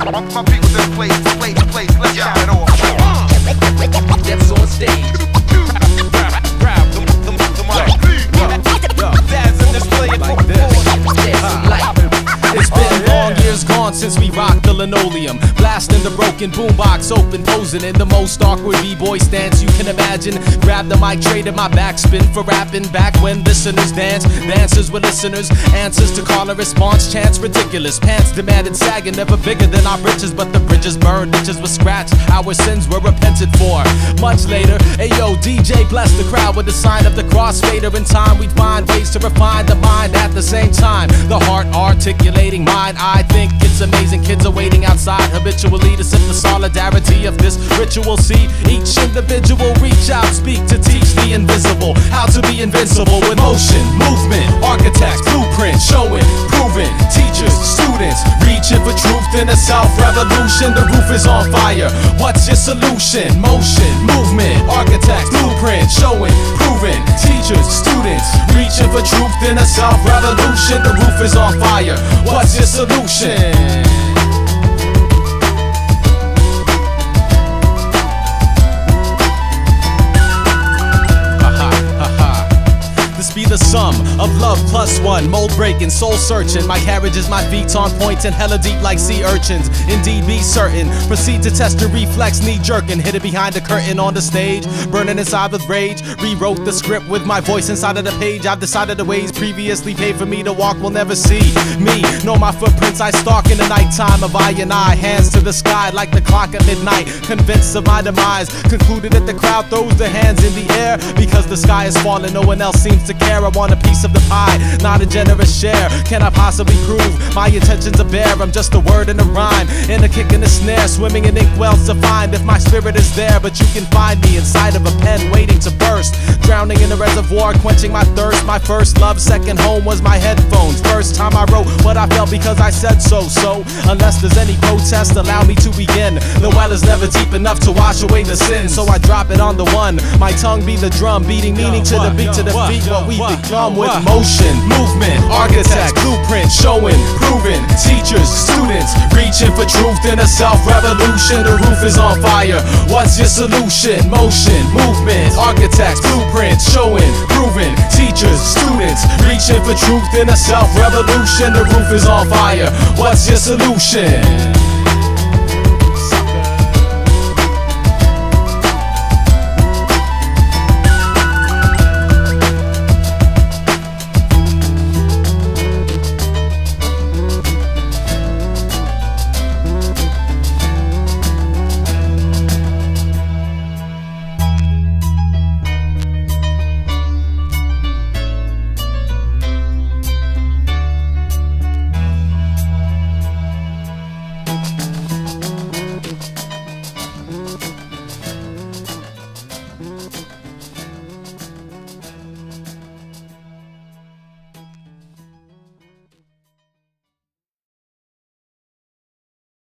My. Let's count it off. That's on stage. It's been long years gone since we rocked the linoleum. Blasting the broken boombox open, posing in the most awkward b-boy stance you can imagine. Grab the mic, traded my backspin for rapping. Back when listeners dance, dancers were listeners. Answers to call and response, chants ridiculous. Pants demanded sagging, never bigger than our britches, but the bridges burned, ditches were scratched. Our sins were repented for. Much later, ayo, DJ bless the crowd with the sign of the crossfader. In time, we'd find ways to refine the mind the same time. The heart articulating mind, I think it's amazing. Kids are waiting outside habitually to sip the solidarity of this ritual. See each individual reach out, speak to teach the invisible how to be invincible with motion, movement, architects, blueprint, showing, proving, teachers, students, reaching for truth in a self revolution. The roof is on fire. What's your solution? Motion, movement, architects, blueprint, showing, proving, teachers, students, for truth in a self revolution. The roof is on fire. What's your solution? Be the sum of love plus one. Mold breaking, soul searching. My carriage is my feet on point and hella deep like sea urchins. Indeed, be certain. Proceed to test your reflex, knee jerking. Hit it behind the curtain on the stage. Burning inside with rage. Rewrote the script with my voice inside of the page. I've decided the ways previously paid for me to walk will never see me. Know my footprints I stalk in the nighttime of I and I. Hands to the sky like the clock at midnight. Convinced of my demise. Concluded that the crowd throws their hands in the air because the sky is falling. No one else seems to care. I want a piece of the pie, not a generous share. Can I possibly prove my intentions are bare? I'm just a word and a rhyme, and a kick and a snare, swimming in ink wells to find if my spirit is there. But you can find me inside of a pen, waiting to in a reservoir, quenching my thirst. My first love, second home was my headphones. First time I wrote what I felt because I said so. So unless there's any protest, allow me to begin. The well is never deep enough to wash away the sin, so I drop it on the one. My tongue be the drum, beating meaning to the beat to the feet. What we become with motion, movement, architects, students, reaching for truth in a self revolution. The roof is on fire. What's your solution? Motion, movement, architects, blueprints, showing, proving, teachers, students, reaching for truth in a self revolution. The roof is on fire. What's your solution?